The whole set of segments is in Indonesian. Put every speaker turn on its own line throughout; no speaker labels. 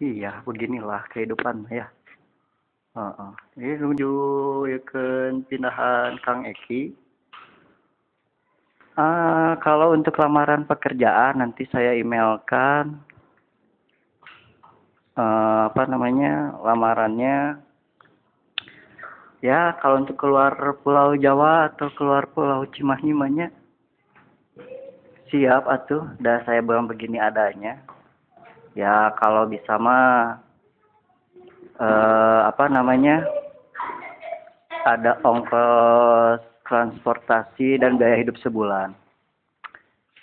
Iya, beginilah kehidupan ya. Heeh. Ini nuju ke pindahan Kang Eki. Uh, kalau untuk lamaran pekerjaan nanti saya emailkan uh, apa namanya lamarannya. Ya, kalau untuk keluar Pulau Jawa atau keluar Pulau Cimahi banyak siap atuh, dah saya bilang begini adanya ya kalau bisa mah eh, apa namanya ada ongkos transportasi dan biaya hidup sebulan.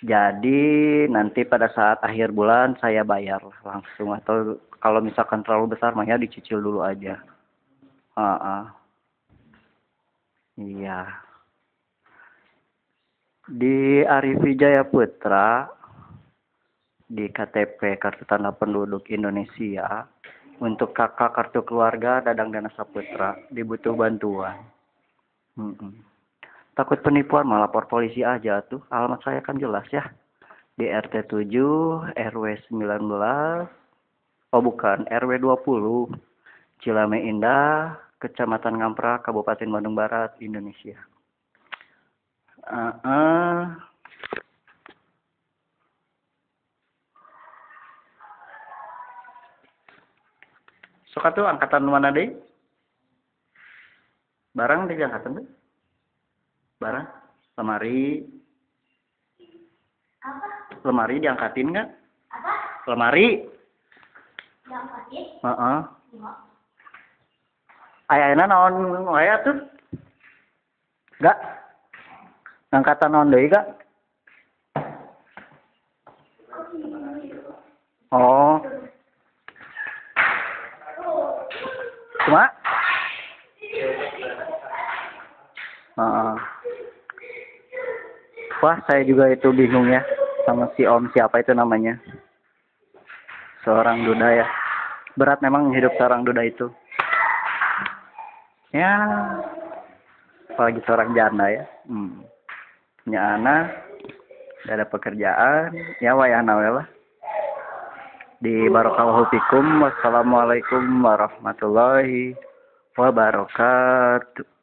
Jadi nanti pada saat akhir bulan saya bayar langsung. Atau kalau misalkan terlalu besar mah ya dicicil dulu aja. Uh -uh. iya. Di Arifi Jaya Putra di KTP Kartu Tanda Penduduk Indonesia untuk kakak kartu keluarga Dadang Dana Saputra dibutuh bantuan. Hmm -mm. Takut penipuan melapor polisi aja tuh. Alamat saya kan jelas ya. Di RT 7 RW 19 Oh bukan, RW 20 Cilame Indah, Kecamatan Ngampra, Kabupaten Bandung Barat, Indonesia. Uh, uh, Sok tuh angkatan mana deh? Barang deh angkatan deh. Barang lemari.
Apa?
Lemari diangkatin nggak?
Apa?
Lemari.
Diangkatin?
Heeh. Uh
Enggak.
-uh. Ayana naon wae tuh? Enggak. Angkatan naon deui gak? Oh. Cuma? Uh, wah, saya juga itu bingung ya sama si Om siapa itu namanya. Seorang duda ya. Berat memang hidup seorang duda itu. Ya, apalagi seorang janda ya. Hmm. Punya anak, ada pekerjaan, ya wayana lah di barakallahu fikum. Wassalamualaikum warahmatullahi wabarakatuh